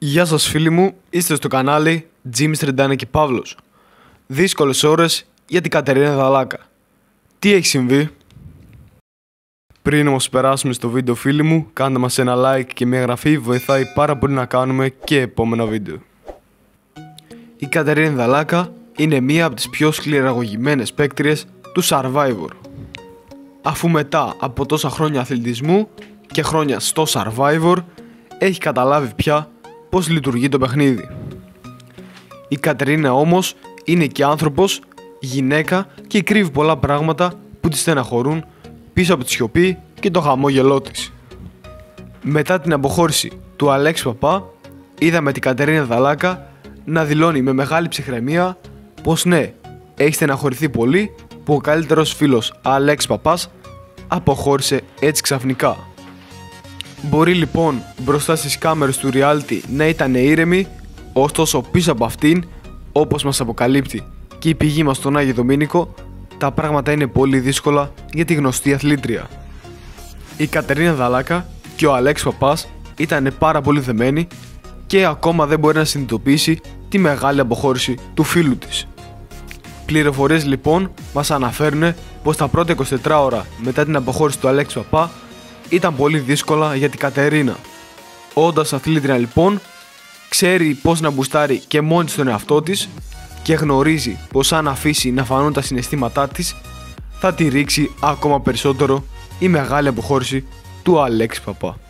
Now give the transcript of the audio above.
Γεια σας φίλοι μου, είστε στο κανάλι Jimmy Στρεντάνα και Παύλος. Δύσκολες ώρες για την Κατερίνα Δαλάκα. Τι έχει συμβεί; Πριν όμως περάσουμε στο βίντεο φίλοι μου, κάντε μας ένα like και μια εγγραφή, βοηθάει πάρα πολύ να κάνουμε και επόμενα βίντεο. Η Κατερίνα Δαλάκα είναι μία από τις πιο σκληραγωγημένες παίκτριες του Survivor. Αφού μετά από τόσα χρόνια αθλητισμού και χρόνια στο Survivor, έχει καταλάβει πια πώς λειτουργεί το παιχνίδι. Η Κατερίνα όμως είναι και άνθρωπος, γυναίκα και κρύβει πολλά πράγματα που της στεναχωρούν πίσω από τη σιωπή και το χαμόγελό της. Μετά την αποχώρηση του Αλέξη Παπά, είδαμε την Κατερίνα Δαλάκα να δηλώνει με μεγάλη ψυχραιμία πως ναι, έχει στεναχωρηθεί πολύ που ο καλύτερος φίλος Αλέξη Παπάς αποχώρησε έτσι ξαφνικά. Μπορεί λοιπόν μπροστά στις κάμερες του reality να ήταν ήρεμη, ωστόσο πίσω από αυτήν, όπως μας αποκαλύπτει και η πηγή μας στον Άγιο Δομήνικο, τα πράγματα είναι πολύ δύσκολα για τη γνωστή αθλήτρια. Η Κατερίνα Δαλάκα και ο Αλέξ Παπάς ήταν πάρα πολύ δεμένοι και ακόμα δεν μπορεί να συνειδητοποιήσει τη μεγάλη αποχώρηση του φίλου της. Πληροφορίες λοιπόν μας αναφέρουν πως τα πρώτα 24 ώρα μετά την αποχώρηση του Αλέξη Παπά ήταν πολύ δύσκολα για την Κατερίνα. Όντας αθλήτρια λοιπόν, ξέρει πώς να μπουστάρει και μόνη στον εαυτό της και γνωρίζει πως αν αφήσει να φανούν τα συναισθήματά της, θα τη ρίξει ακόμα περισσότερο η μεγάλη αποχώρηση του Αλέξη Παπά.